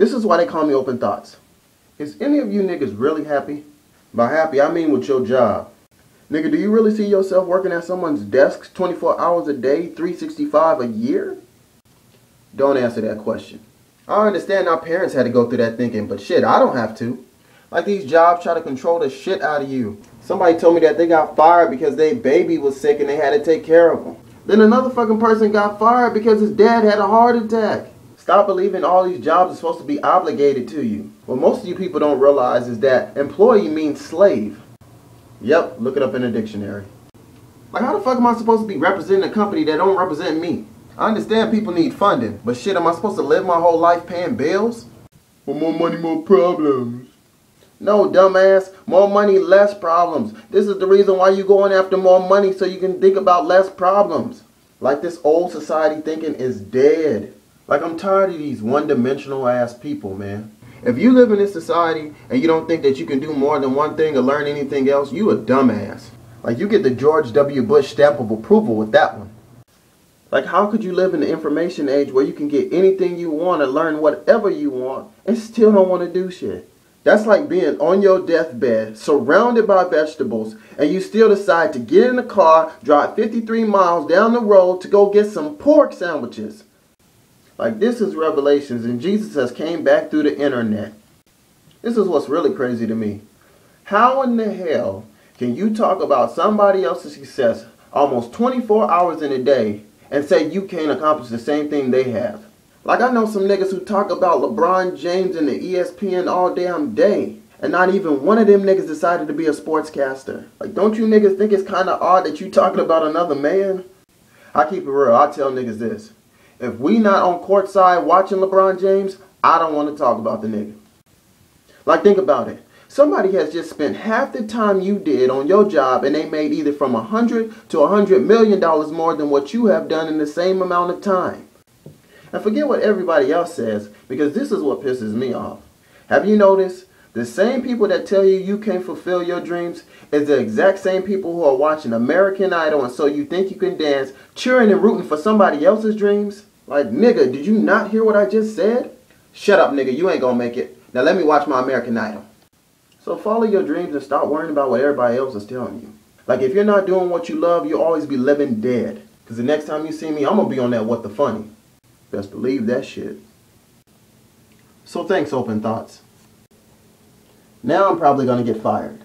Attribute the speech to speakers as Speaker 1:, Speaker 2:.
Speaker 1: This is why they call me Open Thots. Is any of you niggas really happy? By happy, I mean with your job. Nigga, do you really see yourself working at someone's desk 24 hours a day, 365 a year? Don't answer that question. I understand our parents had to go through that thinking, but shit, I don't have to. Like these jobs try to control the shit out of you. Somebody told me that they got fired because their baby was sick and they had to take care of them. Then another fucking person got fired because his dad had a heart attack. Stop believing all these jobs are supposed to be obligated to you. What most of you people don't realize is that employee means slave. Yep, look it up in a dictionary. Like how the fuck am I supposed to be representing a company that don't represent me? I understand people need funding, but shit, am I supposed to live my whole life paying bills? For more money, more problems. No, dumbass. More money, less problems. This is the reason why you're going after more money so you can think about less problems. Like this old society thinking is dead. Like I'm tired of these one-dimensional ass people, man. If you live in this society and you don't think that you can do more than one thing or learn anything else, you a dumbass. Like you get the George W. Bush stamp of approval with that one. Like how could you live in the information age where you can get anything you want and learn whatever you want and still don't want to do shit? That's like being on your deathbed, surrounded by vegetables, and you still decide to get in the car, drive 53 miles down the road to go get some pork sandwiches. Like this is Revelations, and Jesus has came back through the internet. This is what's really crazy to me. How in the hell can you talk about somebody else's success almost 24 hours in a day and say you can't accomplish the same thing they have? Like I know some niggas who talk about LeBron James and the ESPN all damn day. And not even one of them niggas decided to be a sportscaster. Like don't you niggas think it's kinda odd that you talking about another man? I keep it real, I tell niggas this. If we not on court side watching LeBron James, I don't want to talk about the nigga. Like think about it. Somebody has just spent half the time you did on your job and they made either from a hundred to a hundred million dollars more than what you have done in the same amount of time. And forget what everybody else says, because this is what pisses me off. Have you noticed? The same people that tell you you can't fulfill your dreams is the exact same people who are watching American Idol and so you think you can dance, cheering and rooting for somebody else's dreams? Like, nigga, did you not hear what I just said? Shut up, nigga, you ain't gonna make it. Now let me watch my American Idol. So follow your dreams and stop worrying about what everybody else is telling you. Like, if you're not doing what you love, you'll always be living dead. Because the next time you see me, I'm gonna be on that what the funny. Best believe that shit. So thanks, Open Thots. Now I'm probably to get fired.